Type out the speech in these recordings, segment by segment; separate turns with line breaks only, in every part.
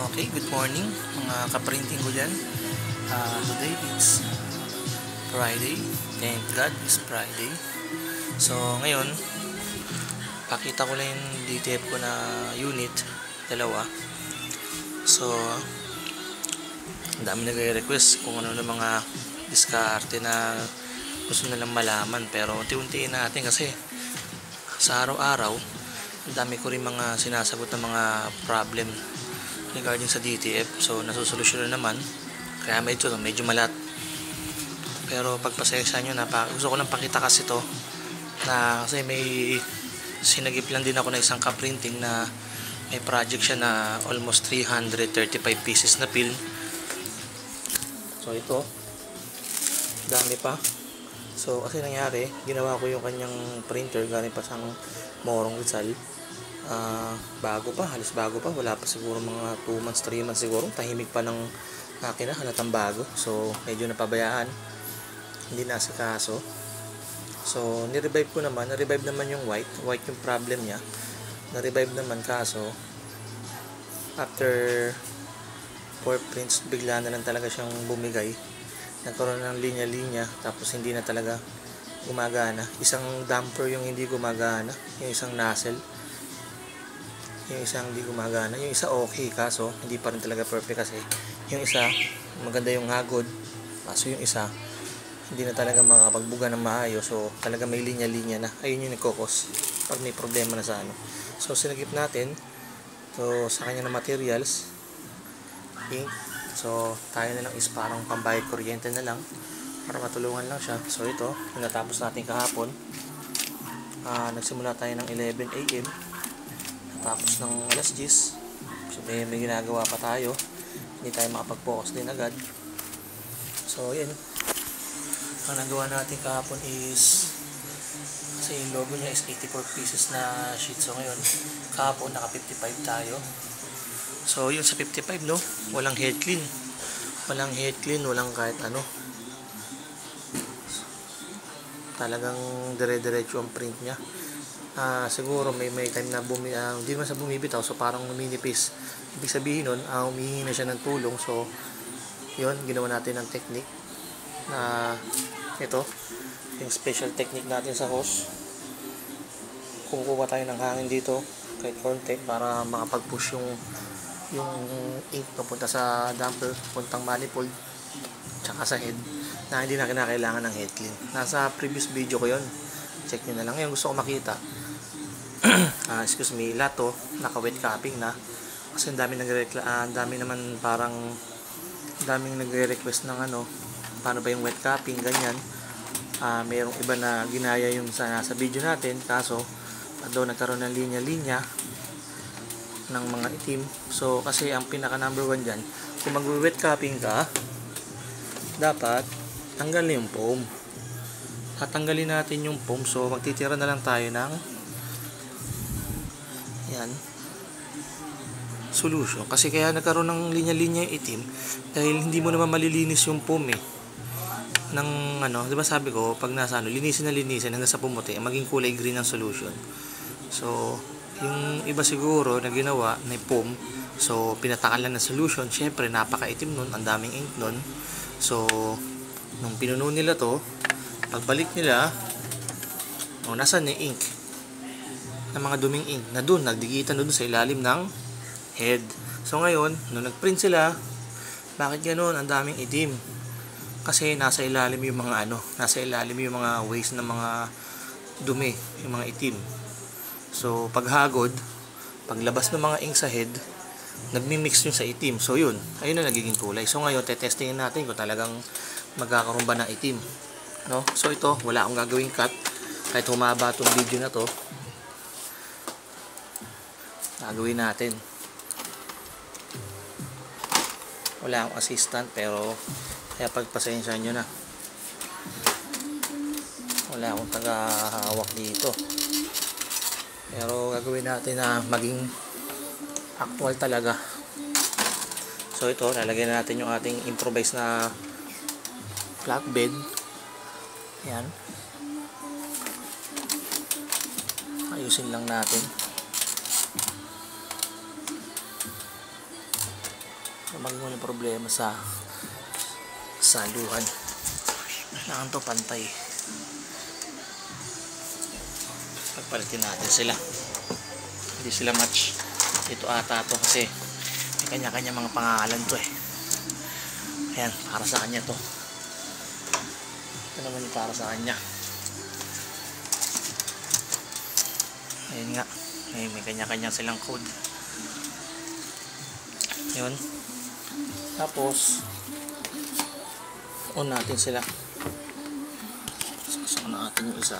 Okay, good morning mga kaprinting ko dyan. Uh, today is Friday. Thank God it's Friday. So, ngayon, pakita ko lang yung DTF ko na unit. Dalawa. So, ang dami nagre-request kung ano na mga diskarte na gusto nilang malaman. Pero, unti-untiin natin kasi sa araw-araw, ang dami ko rin mga sinasagot ng mga problem regarding sa DTF. So, nasusolusyon na naman. Kaya medyo, medyo malat. Pero pagpasensya nyo na, gusto ko lang pakita kasi to na kasi may sinagip lang din ako na isang ka-printing na may project siya na almost 335 pieces na film. So, ito. Dami pa. So, kasi nangyari, ginawa ko yung kanyang printer galing pa sang Morong Rizal uh, bago pa, halos bago pa. Wala pa siguro mga 2 months, 3 months siguro. Tahimik pa ng makina, halatang bago. So medyo napabayaan. Hindi nasa kaso. So nirevive ko naman, na-revive naman yung white. White yung problem niya. Na-revive naman kaso. After 4 prints bigla na lang talaga siyang bumigay. Nagkaroon ng linya-linya tapos hindi na talaga gumagana. Isang damper yung hindi gumagana. Yung isang nozzle yung isa hindi gumagana. Yung isa okay kaso hindi pa rin talaga perfect kasi yung isa maganda yung hagod kaso yung isa hindi na talaga makakapagbuga ng maayos. So talaga may linya-linya na. Ayun yung nagkokos pag may problema na sa ano. So sinagip natin so sa kanya na materials. Ink. So tayo na lang is parang pambayad kuryente na lang para matulungan lang siya. So ito natapos natin kahapon. Uh, nagsimula tayo ng 11 am tapos ng alas 10 so may, may ginagawa pa tayo. Hindi tayo makapag-focus din agad. So yan ang nagawa natin kahapon is kasi yung logo niya is 84 pieces na sheet. So ngayon kahapon naka 55 tayo. So yun sa 55 no? Walang head clean. Walang head clean walang kahit ano. Talagang dire-diretso ang print niya uh, siguro may may time na bumi, uh, hindi naman sa bumibitaw so parang minipis. Ibig sabihin nun uh, humihingi na siya ng tulong so yun ginawa natin ng technique na uh, ito yung special technique natin sa hose. Kumukuha tayo ng hangin dito kahit konti para makapag-push yung yung ink papunta sa damper puntang manifold tsaka sa head na hindi na kinakailangan ng head clean. Nasa previous video ko yon check nyo na lang ngayon gusto ko makita uh, excuse me, lato, naka-wet capping na. Kasi ang dami nagre-request, uh, ang dami naman parang daming nagre-request ng ano, paano ba yung wet capping, ganyan. Uh, mayroong iba na ginaya yung sa, sa video natin, kaso daw nagkaroon ng linya-linya ng mga itim. So, kasi ang pinaka number one dyan, kung mag-wet capping ka, dapat tanggalin yung foam. Tatanggalin natin yung foam. So, magtitira na lang tayo ng yan solution kasi kaya nagkaroon ng linya-linya itim dahil hindi mo naman malilinis yung foam eh ng ano, 'di ba sabi ko, pag nasa ano, linisin na linisin hanggang sa pumuti, maging kulay green ang solution. So, yung iba siguro na ginawa na foam, so pinatakan lang ng solution, syempre napakaitim nun, ang daming ink nun. So, nung pinuno nila to, pagbalik nila, oh, nasa na ink? ng mga duming ink na doon, nagdigitan doon sa ilalim ng head. So ngayon, nung nagprint sila, bakit ganoon? Ang daming itim. Kasi nasa ilalim yung mga ano, nasa ilalim yung mga waste ng mga dumi, yung mga itim. So paghagod, paglabas ng mga ink sa head, nagmi-mix yun sa itim. So yun, ayun na nagiging kulay. So ngayon, tetestingin natin kung talagang magkakaroon ba ng itim. No? So ito, wala akong gagawing cut. Kahit humaba itong video na to, gagawin natin. Wala akong assistant pero kaya pagpasensya nyo na. Wala akong taga-hawak dito. Pero gagawin natin na maging actual talaga. So ito lalagyan natin yung ating improvise na flatbed yan ayusin lang natin maging walang problema sa saluhan. Kailangan to pantay. Pagpalitin natin sila. Hindi sila match. Ito ata to kasi may kanya-kanya mga pangalan to eh. Ayan, para sa kanya to. Ito naman yung para sa kanya. Ayun nga. Ay, may kanya-kanya silang code. Yun. Tapos, on natin sila. Sasama natin yung isa.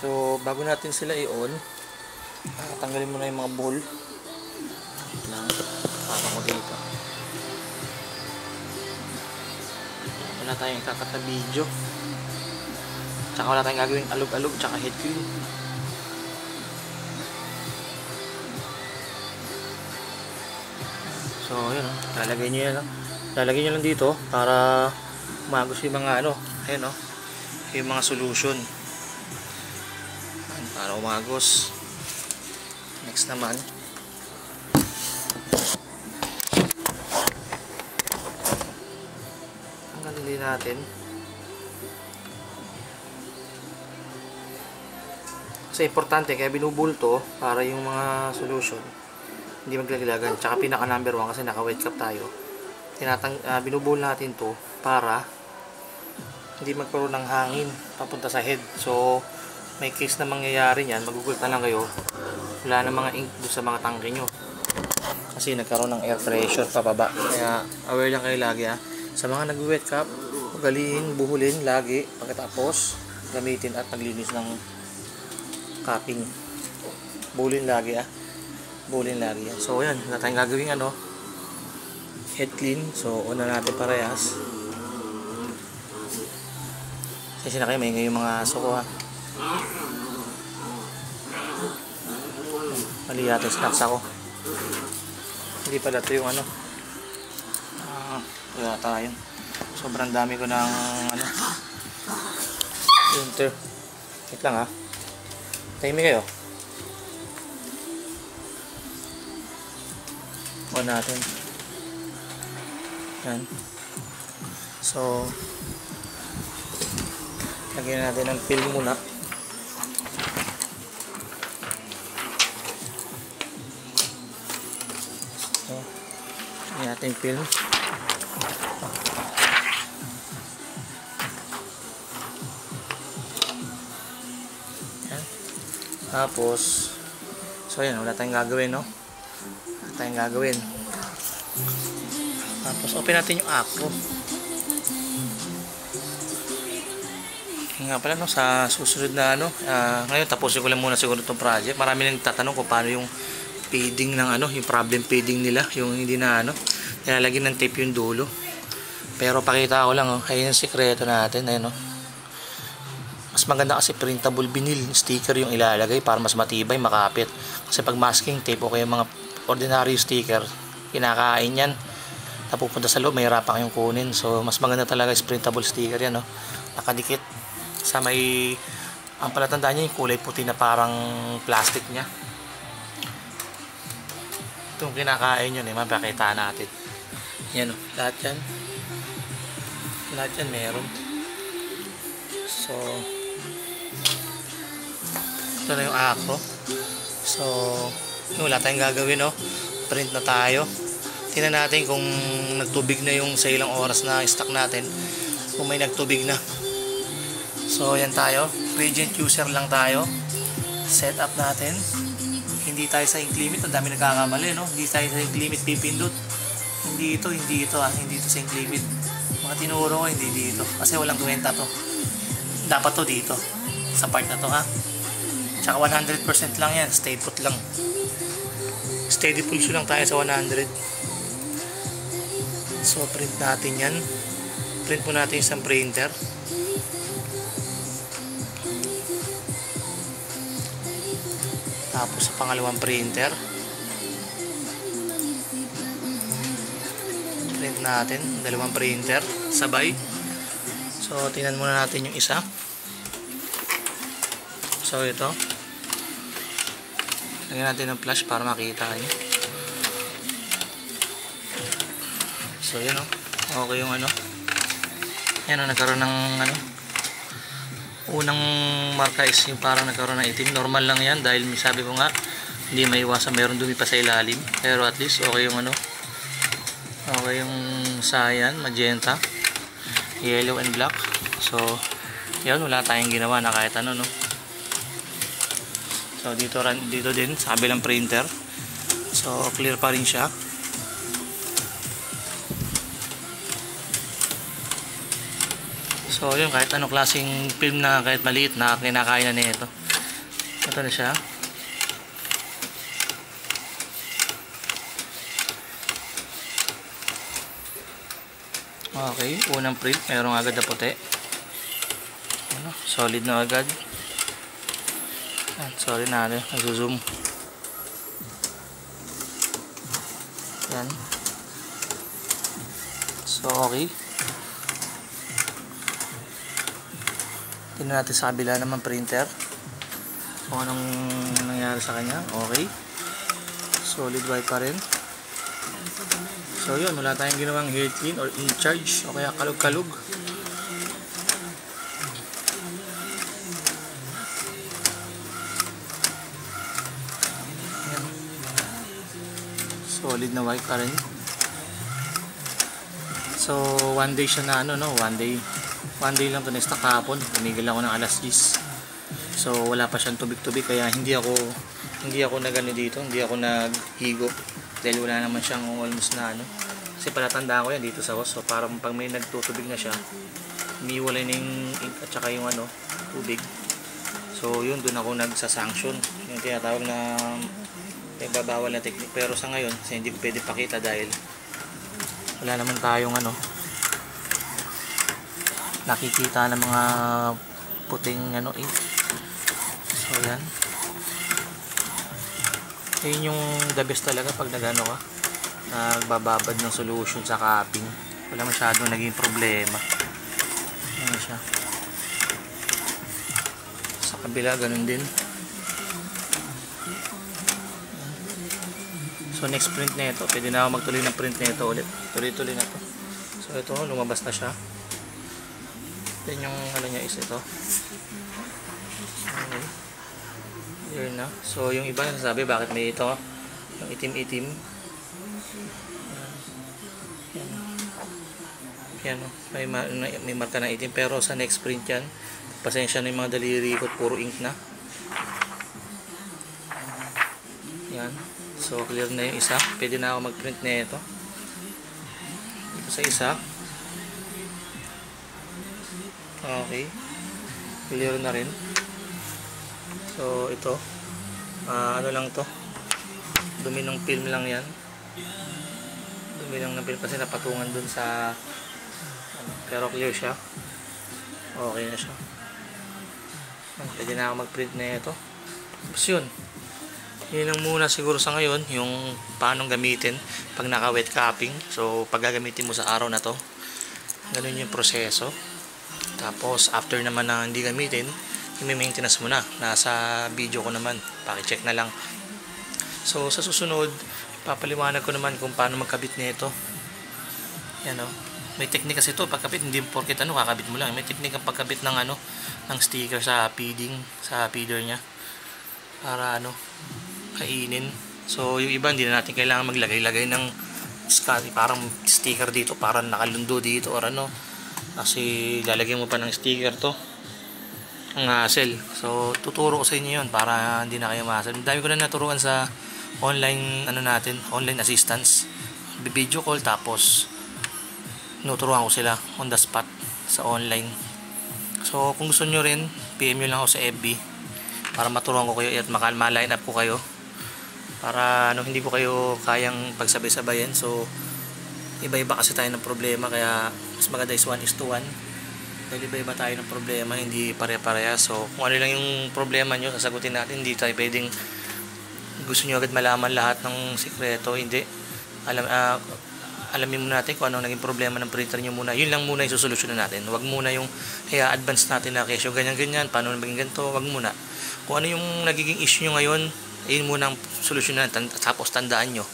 So, bago natin sila i-on, ah, tanggalin muna yung mga. Wait lang. Para dito. Wala tayong kakata video. Tsaka wala tayong gagawing alog-alog tsaka head clean. So, yun o. Lalagay nyo yan. oh. Lalagay nyo lang dito para magos yung mga ano. Ayun o. Yung mga solution. Para umagos. Next naman. Tanggalin din natin. Kasi importante, kaya binubulto para yung mga solution hindi maglaglagan. Tsaka pinaka number 1 kasi naka wet cap tayo. Tinatang, uh, binubul natin to para hindi magkaroon ng hangin papunta sa head. So, may case na mangyayari niyan, magugulat na lang kayo. Wala na mga ink doon sa mga tangke nyo. Kasi nagkaroon ng air pressure pababa. Kaya aware lang kayo lagi ha. Sa mga nag-wet cap, ugaliin, buhulin lagi. Pagkatapos, gamitin at maglinis ng capping. Buhulin lagi ha. Buhulin lagi yan. So yan, wala tayong gagawing ano. Head clean. So una natin parehas. Kasi na kayo, may yung mga suko ha. Mali yata snacks ako. Hindi pala ito yung ano. Ah, wala tayo. Sobrang dami ko ng ano. Printer. Wait lang ha. Tahimik kayo. On natin. Yan. So, lagyan natin ng film muna. Natin film. Yan. Tapos, so yan, wala tayong gagawin, no? Wala tayong gagawin. Tapos, open natin yung. Yun nga pala, no, sa susunod na, ano, ah, ngayon, tapusin ko lang muna siguro itong project. Marami nang tatanong kung paano yung feeding ng, ano, yung problem feeding nila, yung hindi na, ano, nilalagyan ng tape yung dulo. Pero pakita ko lang, oh, ayun yung sikreto natin, ayun, oh. Mas maganda kasi printable vinyl sticker yung ilalagay para mas matibay, makapit. Kasi pag masking tape o kaya mga ordinary sticker, kinakain yan. Napupunta sa loob, mahirapan kayong kunin. So, mas maganda talaga is printable sticker yan, no? Nakadikit sa may ang palatandaan niya yung kulay puti na parang plastic niya. Itong kinakain yun, eh, mapakita natin. Yan, oh, lahat yan. Lahat yan meron. So, ito na yung ako. So, yung wala tayong gagawin, no? Print na tayo. Tingnan natin kung nagtubig na yung sa ilang oras na stock natin. Kung may nagtubig na. So, yan tayo. Gradient user lang tayo. Setup natin. Hindi tayo sa ink limit. Ang dami nagkakamali, no? Hindi tayo sa ink limit pipindot. Hindi ito, hindi ito, ah. Hindi ito ink limit. Mga tinuro ko, hindi dito. Kasi walang kwenta to. Dapat to dito. Sa part na to, ha? Tsaka 100% lang yan. Stay put lang. Steady pulse lang tayo sa 100. So, print natin yan. Print mo natin isang printer. Tapos sa pangalawang printer. Natin. Dalawang printer. Sabay. So, tingnan muna natin yung isa. So, ito. Lagyan natin ng flash para makita nyo. So, yun o. Okay yung ano. Yan o, nagkaroon ng ano. Unang marka is yung parang nagkaroon ng itim. Normal lang yan dahil sabi ko nga, hindi may iwasan meron dumi pa sa ilalim. Pero at least okay yung ano. Okay yung cyan, magenta, yellow and black. So, yun, wala tayong ginawa na kahit ano, no. So, dito, dito din, sa kabilang printer. So, clear pa rin siya. So, yun, kahit anong klaseng film na kahit maliit na kinakain na nito. Ito na siya. Okay, unang print, mayroong agad na puti. Ano, solid na agad. Yan, sorry na, ano, nag-zoom. Yan. So, okay. Tingnan natin sa kabila naman printer. Kung anong nangyari sa kanya. Okay. Solid white pa rin. So yun, wala tayong ginawang hair clean or in charge o kaya kalug-kalug. Yan. Solid na white rin. So, one day siya na ano, no? One day. One day lang to next kahapon. Tumigil ako ng alas 10. So, wala pa siyang tubig-tubig kaya hindi ako hindi ako nagano dito, hindi ako naghigo dahil wala naman siyang almost na ano. Kasi palatandaan ko yan dito sa host. So, parang pag may nagtutubig na siya, umiwalay na yung ink at saka yung ano, tubig. So, yun, dun ako nagsasanction. Yung tinatawag na may babawal na technique. Pero sa ngayon, kasi hindi ko pwede pakita dahil wala naman tayong ano nakikita ng mga puting ano ink so yan yun yung the best talaga pag nagano ka nagbababad ng solution sa cupping wala masyadong naging problema ano siya sa kabila ganun din So next print na ito, pwede na ako magtuloy ng print na ito ulit. Tuloy-tuloy na to. So ito, lumabas na siya. Then yung ano niya is ito. Yun na. So yung iba nasasabi bakit may ito, yung itim-itim. Yan. Yan. May, ma may marka na itim pero sa next print yan, pasensya na yung mga daliri ko, puro ink na. Yan. So, clear na yung isa. Pwede na ako mag-print na ito. Dito sa isa. Okay. Clear na rin. So, ito. Ah, ano lang to. Dumi ng film lang yan. Dumi lang ng film kasi napatungan dun sa ano, pero clear siya. Okay na siya. Pwede na ako mag-print na ito. Tapos yun yun lang muna siguro sa ngayon yung paano gamitin pag naka wet capping so pag gagamitin mo sa araw na to ganun yung proseso tapos after naman na hindi gamitin i-maintenance mo na. Nasa video ko naman. Paki-check na lang. So sa susunod papaliwanag ko naman kung paano magkabit nito. Yan o may technique kasi ito pagkabit hindi porket ano kakabit mo lang. May technique ang pagkabit ng ano ng sticker sa feeding sa feeder nya para ano kainin. So, yung iba, hindi na natin kailangan maglagay-lagay ng parang sticker dito, parang nakalundo dito or ano. Kasi lalagyan mo pa ng sticker to. Ang hassle. So, tuturo ko sa inyo yun para hindi na kayo ma-hassle. Dami ko na naturuan sa online, ano natin, online assistance. Video call tapos nuturuan ko sila on the spot sa online. So, kung gusto nyo rin, PM nyo lang ako sa FB para maturuan ko kayo at ma-line up ko kayo para ano hindi ko kayo kayang pagsabay-sabayan so iba-iba kasi tayo ng problema kaya mas maganda is 1 is to 1 dahil iba-iba tayo ng problema hindi pare-pareha so kung ano lang yung problema nyo sasagutin natin hindi tayo pwedeng gusto nyo agad malaman lahat ng sikreto hindi alam uh, alamin muna natin kung ano naging problema ng printer nyo muna. Yun lang muna yung susolusyonan natin. Huwag muna yung kaya advance natin na kesyo ganyan-ganyan, paano naging ganito, huwag muna. Kung ano yung nagiging issue nyo ngayon, yun muna ang solusyonan natin. Tapos tandaan nyo.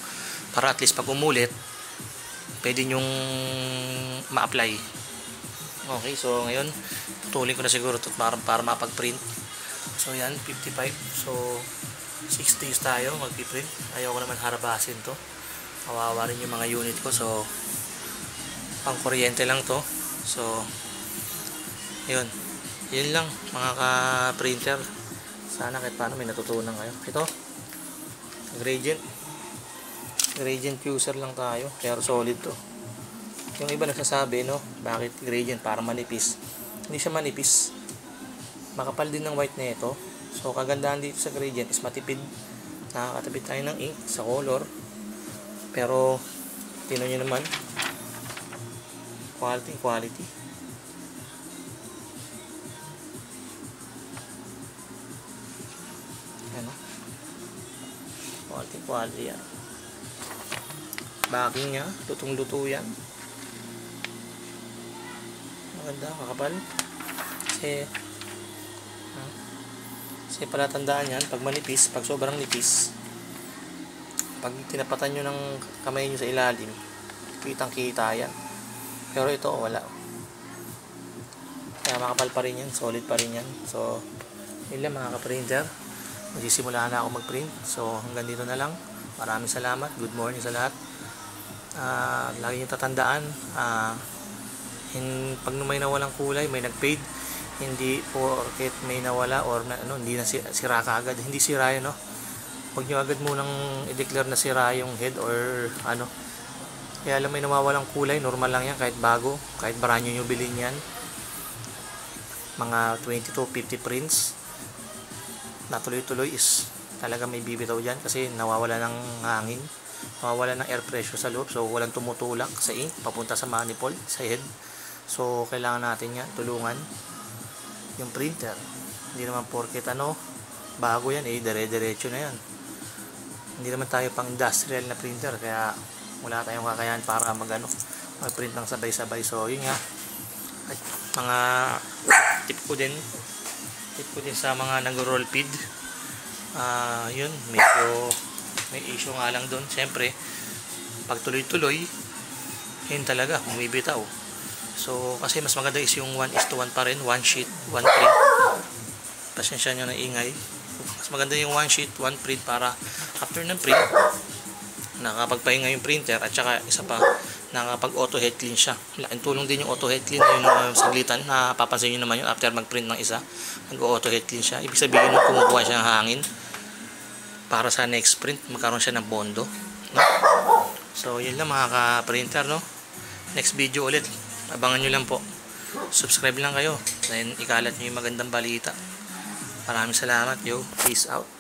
Para at least pag umulit, pwede nyong ma-apply. Okay, so ngayon, putulin ko na siguro ito para, para mapag-print. So yan, 55. So, 6 days tayo mag-print. Ayoko naman harabasin to. Kawawa rin yung mga unit ko. So, pang kuryente lang to. So, yun. Yun lang, mga ka-printer. Sana kahit paano may natutunan kayo. Ito, gradient. Gradient user lang tayo. Pero solid to. Yung iba nagsasabi, no? Bakit gradient? Para manipis. Hindi siya manipis. Makapal din ng white na ito. So, kagandahan dito sa gradient is matipid. Nakakatipid tayo ng ink sa color. Pero, tino nyo naman. Quality, quality. Ano? Quality, quality yan. Backing niya, lutong-luto yan. Maganda, kakapal. Kasi, ha? kasi pala tandaan yan, pag manipis, pag sobrang nipis, pag tinapatan nyo ng kamay nyo sa ilalim, kitang kita yan. Pero ito, wala. Kaya makapal pa rin yan, solid pa rin yan. So, yun lang mga ka-printer. Magsisimula na ako mag-print. So, hanggang dito na lang. Maraming salamat. Good morning sa lahat. Ah, lagi nyo tatandaan, ah, hin, pag may nawalang kulay, may nag-fade, hindi porket may nawala or na, ano, hindi na si- sira ka agad. Hindi sira yun, no? Huwag nyo agad munang i-declare na sira yung head or ano. Kaya alam may nawawalang kulay, normal lang yan kahit bago, kahit new nyo bilhin yan. Mga 20 to 50 prints na tuloy-tuloy is talaga may bibitaw dyan kasi nawawala ng hangin nawawala ng air pressure sa loob so walang tumutulak sa ink papunta sa manifold sa head so kailangan natin yan tulungan yung printer. Hindi naman porket ano bago yan eh dire-diretso na yan. Hindi naman tayo pang industrial na printer kaya wala tayong kakayahan para mag ano mag print ng sabay-sabay. So yun nga. At mga tip ko din tip ko din sa mga nag-roll feed. Ah yun medyo may issue nga lang doon. Syempre pag tuloy-tuloy yun talaga bumibitaw so kasi mas maganda is yung 1 is to 1 pa rin 1 sheet 1 print. Pasensya nyo na ingay. Mas maganda yung 1 sheet 1 print para after ng print nakakapagpahinga yung printer at saka isa pa nakakapag auto head clean siya. Laking tulong din yung auto head clean yung uh, saglitan. Na papansin nyo naman yun after mag print ng isa nag auto head clean siya. Ibig sabihin nung kumukuha siya ng hangin para sa next print magkaroon siya ng bondo no? so yun lang mga ka-printer no? Next video ulit abangan nyo lang po. Subscribe lang kayo. Then ikalat nyo yung magandang balita. Maraming salamat yo. Peace out